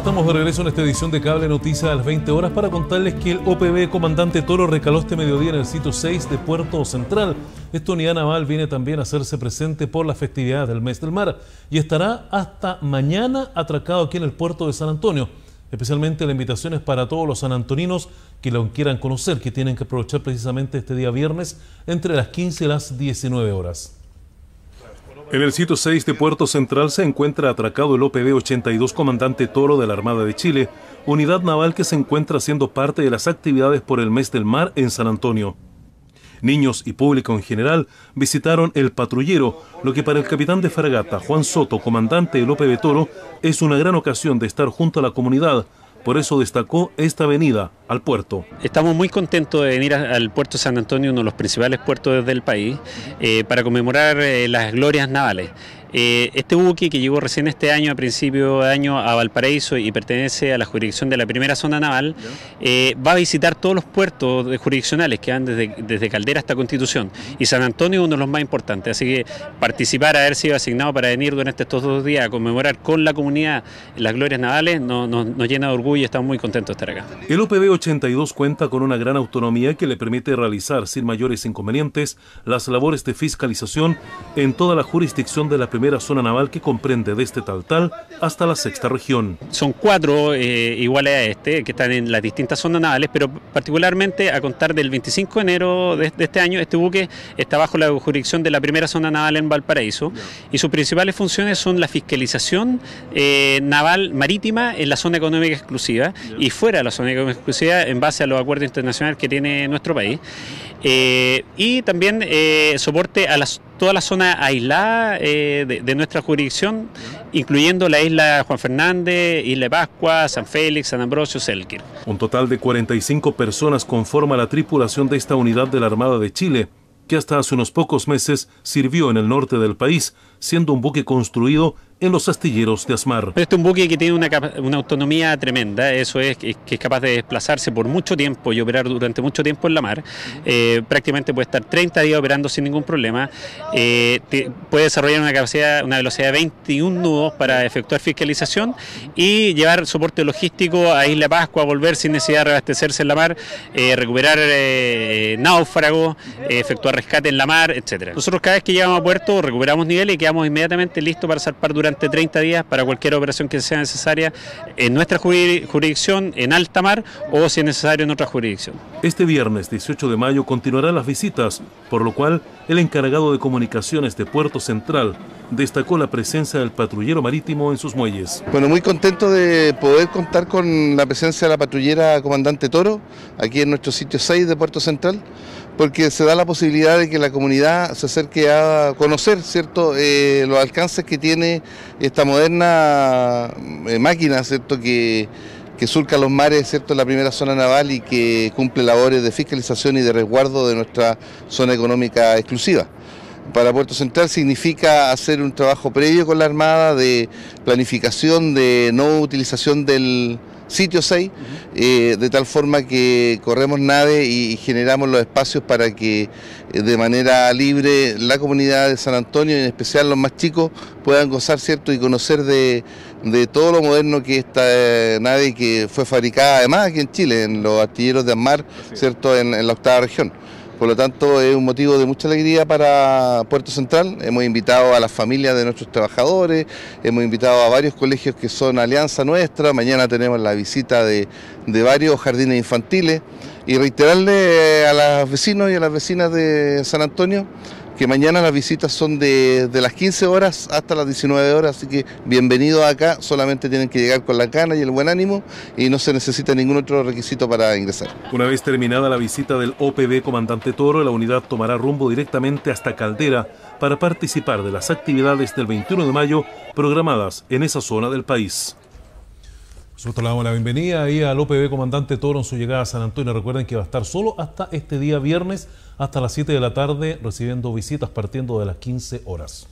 Estamos de regreso en esta edición de Cable Noticias a las 20 horas para contarles que el OPB Comandante Toro recaló este mediodía en el sitio 6 de Puerto Central. Esta unidad naval viene también a hacerse presente por las festividades del mes del mar y estará hasta mañana atracado aquí en el puerto de San Antonio. Especialmente la invitación es para todos los sanantoninos que lo quieran conocer, que tienen que aprovechar precisamente este día viernes entre las 15 y las 19 horas. En el sitio 6 de Puerto Central se encuentra atracado el OPB 82 Comandante Toro de la Armada de Chile, unidad naval que se encuentra siendo parte de las actividades por el mes del mar en San Antonio. Niños y público en general visitaron el patrullero, lo que para el capitán de fragata Juan Soto, comandante del OPB Toro, es una gran ocasión de estar junto a la comunidad, por eso destacó esta venida al puerto. Estamos muy contentos de venir al puerto San Antonio, uno de los principales puertos del país, eh, para conmemorar eh, las glorias navales. Eh, este buque que llegó recién este año, a principio de año, a Valparaíso y pertenece a la jurisdicción de la primera zona naval, eh, va a visitar todos los puertos jurisdiccionales que van desde, desde, Caldera hasta Constitución. Y San Antonio es uno de los más importantes. Así que participar, haber sido asignado para venir durante estos dos días a conmemorar con la comunidad las glorias navales, nos, nos llena de orgullo y estamos muy contentos de estar acá. El OPB 82 cuenta con una gran autonomía que le permite realizar sin mayores inconvenientes las labores de fiscalización en toda la jurisdicción de la primera primera zona naval que comprende desde Taltal hasta la sexta región. Son cuatro eh, iguales a este, que están en las distintas zonas navales, pero particularmente a contar del 25 de enero de, este año, este buque está bajo la jurisdicción de la primera zona naval en Valparaíso y sus principales funciones son la fiscalización eh, naval marítima en la zona económica exclusiva y fuera de la zona económica exclusiva en base a los acuerdos internacionales que tiene nuestro país. Eh, y también soporte a toda la zona aislada eh, de, nuestra jurisdicción, incluyendo la isla Juan Fernández, Isla Pascua, San Félix, San Ambrosio, Selkir. Un total de 45 personas conforma la tripulación de esta unidad de la Armada de Chile, que hasta hace unos pocos meses sirvió en el norte del país, siendo un buque construido en los astilleros de Asmar. Este es un buque que tiene una, una autonomía tremenda, eso es que es capaz de desplazarse por mucho tiempo y operar durante mucho tiempo en la mar. Eh, prácticamente puede estar 30 días operando sin ningún problema. Eh, puede desarrollar una capacidad, una velocidad de 21 nudos para efectuar fiscalización y llevar soporte logístico a Isla Pascua, volver sin necesidad de reabastecerse en la mar, eh, recuperar náufragos, efectuar rescate en la mar, etcétera. Nosotros cada vez que llegamos a puerto recuperamos niveles y quedamos inmediatamente listos para zarpar durante 30 días para cualquier operación que sea necesaria en nuestra jurisdicción, en alta mar o si es necesario en otra jurisdicción. Este viernes 18 de mayo continuarán las visitas, por lo cual el encargado de comunicaciones de Puerto Central destacó la presencia del patrullero marítimo en sus muelles. Bueno, muy contento de poder contar con la presencia de la patrullera Comandante Toro aquí en nuestro sitio 6 de Puerto Central porque se da la posibilidad de que la comunidad se acerque a conocer ¿cierto? Eh, los alcances que tiene esta moderna eh, máquina ¿cierto? Que, que surca los mares ¿cierto? en la primera zona naval y que cumple labores de fiscalización y de resguardo de nuestra zona económica exclusiva para Puerto Central significa hacer un trabajo previo con la Armada de planificación, de no utilización del, sitio 6, eh, de tal forma que corremos nave y, generamos los espacios para que eh, de manera libre la comunidad de San Antonio, y en especial los más chicos, puedan gozar cierto y conocer de, todo lo moderno que esta eh, nave que fue fabricada además aquí en Chile, en los artilleros de Amar, cierto, en la octava región. Por lo tanto, es un motivo de mucha alegría para Puerto Central. Hemos invitado a las familias de nuestros trabajadores, hemos invitado a varios colegios que son alianza nuestra. Mañana tenemos la visita de, de varios jardines infantiles y reiterarle a los vecinos y a las vecinas de San Antonio que mañana las visitas son de, las 15 horas hasta las 19 horas, así que bienvenidos acá, solamente tienen que llegar con la cana y el buen ánimo y no se necesita ningún otro requisito para ingresar. Una vez terminada la visita del OPB Comandante Toro, la unidad tomará rumbo directamente hasta Caldera para participar de las actividades del 21 de mayo programadas en esa zona del país. Nosotros le damos la bienvenida ahí al OPB Comandante Toro en su llegada a San Antonio. Recuerden que va a estar solo hasta este día viernes, hasta las 7 de la tarde, recibiendo visitas partiendo de las 15 horas.